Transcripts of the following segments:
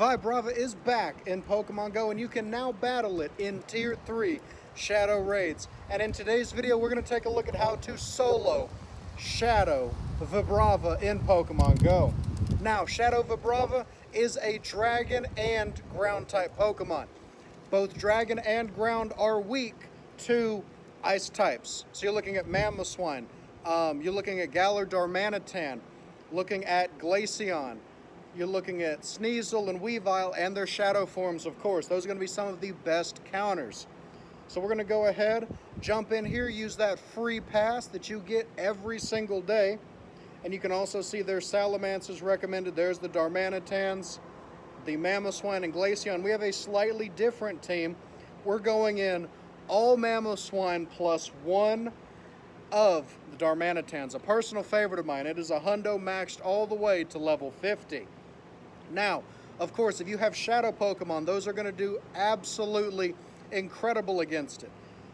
Vibrava is back in Pokemon Go and you can now battle it in Tier 3 Shadow Raids. And in today's video, we're going to take a look at how to solo Shadow Vibrava in Pokemon Go. Now, Shadow Vibrava is a Dragon and Ground type Pokemon. Both Dragon and Ground are weak to Ice types. So you're looking at Mamoswine, um, you're looking at Galar Darmanitan, looking at Glaceon, you're looking at Sneasel and Weavile and their shadow forms, of course. Those are going to be some of the best counters. So we're going to go ahead, jump in here, use that free pass that you get every single day. And you can also see there Salamence's recommended. There's the Darmanitans, the Mamoswine, and Glaceon. We have a slightly different team. We're going in all Mamoswine plus one of the Darmanitans, a personal favorite of mine. It is a hundo maxed all the way to level 50. Now, of course, if you have Shadow Pokemon, those are going to do absolutely incredible against it.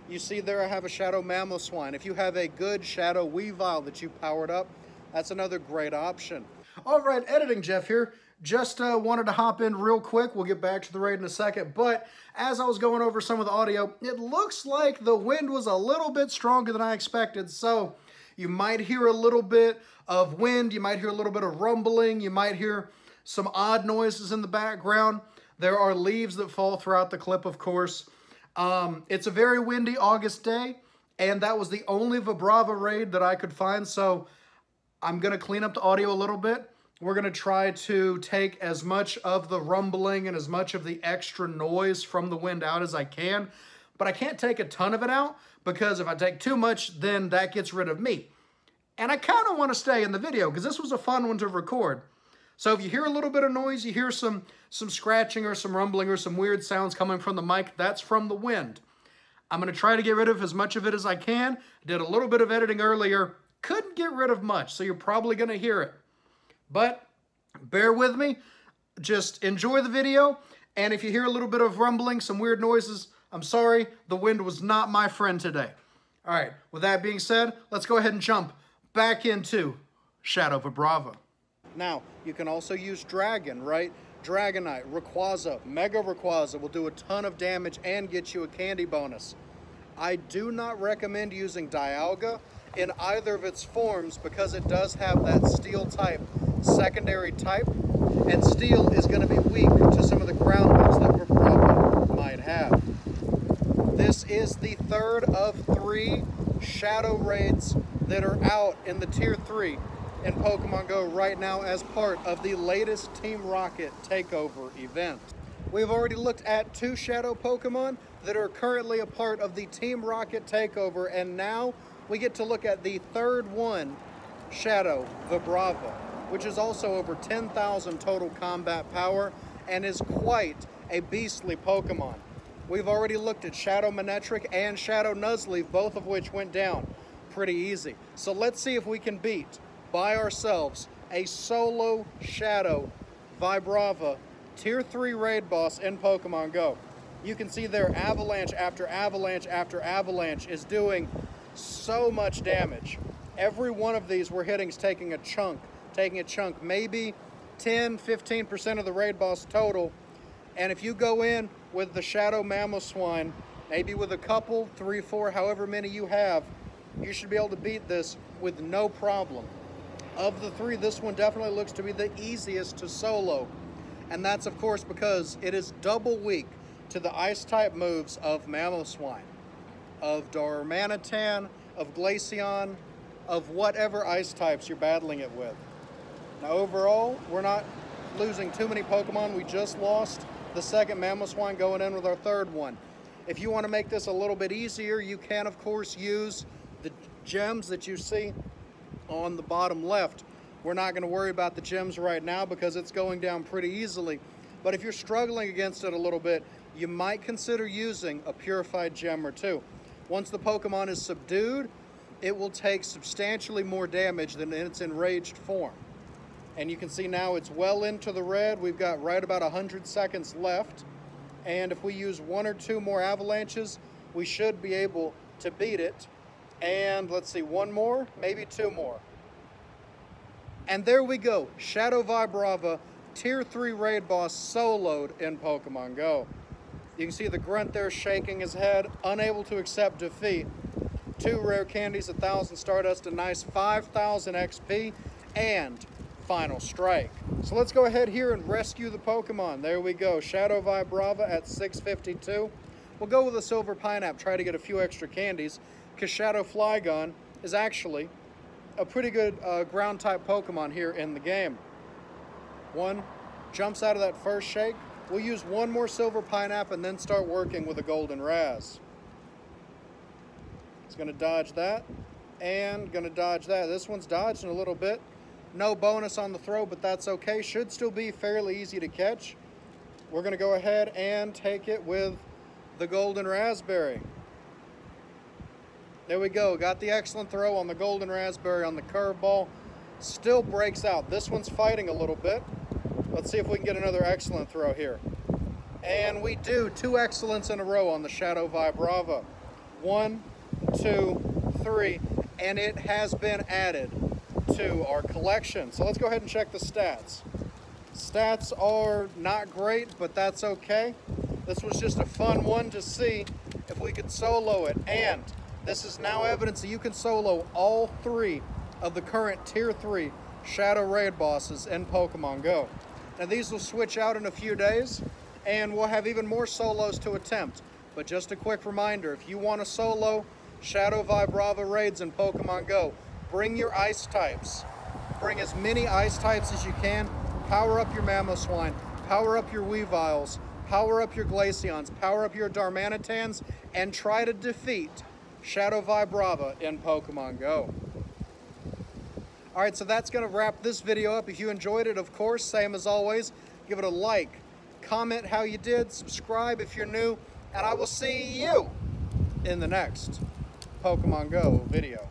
You see there I have a Shadow Mamoswine. If you have a good Shadow Weavile that you powered up, that's another great option. All right, editing Jeff here. Just uh, wanted to hop in real quick. We'll get back to the raid in a second. But as I was going over some of the audio, it looks like the wind was a little bit stronger than I expected. So you might hear a little bit of wind. You might hear a little bit of rumbling. You might hear some odd noises in the background. There are leaves that fall throughout the clip, of course. Um, it's a very windy August day, and that was the only Vibrava raid that I could find. So I'm going to clean up the audio a little bit. We're going to try to take as much of the rumbling and as much of the extra noise from the wind out as I can. But I can't take a ton of it out because if I take too much, then that gets rid of me. And I kind of want to stay in the video because this was a fun one to record. So if you hear a little bit of noise, you hear some, some scratching or some rumbling or some weird sounds coming from the mic, that's from the wind. I'm going to try to get rid of as much of it as I can. Did a little bit of editing earlier. Couldn't get rid of much, so you're probably going to hear it. But bear with me. Just enjoy the video. And if you hear a little bit of rumbling, some weird noises, I'm sorry. The wind was not my friend today. All right, with that being said, let's go ahead and jump back into Shadow Vibrava. Now, you can also use Dragon, right? Dragonite, Rayquaza, Mega Rayquaza will do a ton of damage and get you a candy bonus. I do not recommend using Dialga in either of its forms because it does have that steel type secondary type and steel is going to be weak to some of the ground moves that Vibrava might have. This is the third of three Shadow Raids that are out in the Tier 3 in Pokemon Go right now as part of the latest Team Rocket Takeover event. We've already looked at two Shadow Pokemon that are currently a part of the Team Rocket Takeover and now we get to look at the third one, Shadow Vibrava, which is also over 10,000 total combat power and is quite a beastly Pokemon. We've already looked at Shadow Manectric and Shadow Nuzleaf, both of which went down pretty easy. So let's see if we can beat, by ourselves, a solo Shadow Vibrava Tier 3 raid boss in Pokemon Go. You can see there avalanche after avalanche after avalanche is doing so much damage. Every one of these we're hitting is taking a chunk, taking a chunk, maybe 10, 15% of the raid boss total. And if you go in with the Shadow Mamoswine, maybe with a couple, three, four, however many you have, you should be able to beat this with no problem. Of the three, this one definitely looks to be the easiest to solo. And that's of course because it is double weak to the ice type moves of Mamoswine of Darmanitan, of Glaceon, of whatever ice types you're battling it with. Now overall, we're not losing too many Pokemon. We just lost the second Mamoswine going in with our third one. If you want to make this a little bit easier, you can of course use the gems that you see on the bottom left. We're not going to worry about the gems right now because it's going down pretty easily. But if you're struggling against it a little bit, you might consider using a purified gem or two. Once the Pokemon is subdued, it will take substantially more damage than in its enraged form. And you can see now it's well into the red. We've got right about 100 seconds left. And if we use one or two more avalanches, we should be able to beat it. And let's see, one more, maybe two more. And there we go, Shadow Vibrava Tier 3 raid boss soloed in Pokemon Go. You can see the grunt there shaking his head, unable to accept defeat. Two rare candies, a thousand Stardust, a nice 5,000 XP, and final strike. So let's go ahead here and rescue the Pokemon. There we go, Shadow Vibrava at 652. We'll go with a Silver Pineapple, try to get a few extra candies, because Shadow Flygon is actually a pretty good uh, ground type Pokemon here in the game. One jumps out of that first shake. We'll use one more Silver Pineapple and then start working with a Golden Raz. It's gonna dodge that and gonna dodge that. This one's dodging a little bit. No bonus on the throw, but that's okay. Should still be fairly easy to catch. We're gonna go ahead and take it with the Golden Raspberry. There we go. Got the excellent throw on the Golden Raspberry on the curveball. Still breaks out. This one's fighting a little bit. Let's see if we can get another excellent throw here. And we do. Two excellents in a row on the Shadow Vibrava. One, two, three. And it has been added to our collection. So let's go ahead and check the stats. Stats are not great, but that's okay. This was just a fun one to see if we could solo it. And this is now evidence that you can solo all three of the current Tier 3 Shadow Raid bosses in Pokemon Go. Now these will switch out in a few days, and we'll have even more solos to attempt. But just a quick reminder, if you want to solo Shadow Vibrava raids in Pokemon Go, bring your ice types. Bring as many ice types as you can. Power up your Mamoswine, power up your Weaviles, power up your Glaceons, power up your Darmanitans, and try to defeat Shadow Vibrava in Pokemon Go. All right, so that's gonna wrap this video up. If you enjoyed it, of course, same as always, give it a like, comment how you did, subscribe if you're new, and I will see you in the next Pokemon Go video.